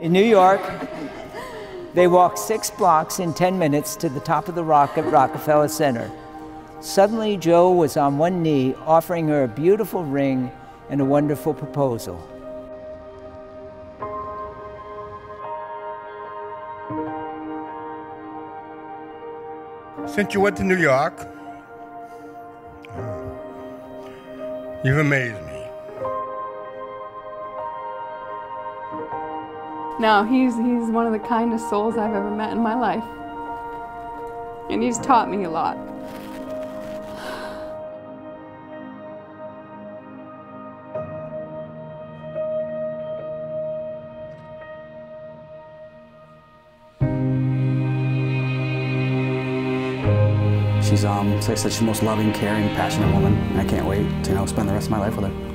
In New York, they walked six blocks in 10 minutes to the top of the rock at Rockefeller Center. Suddenly, Joe was on one knee offering her a beautiful ring and a wonderful proposal. Since you went to New York, you've amazed me. No, he's, he's one of the kindest souls I've ever met in my life. And he's taught me a lot. She's, um, like I said, she's the most loving, caring, passionate woman. I can't wait to, you know, spend the rest of my life with her.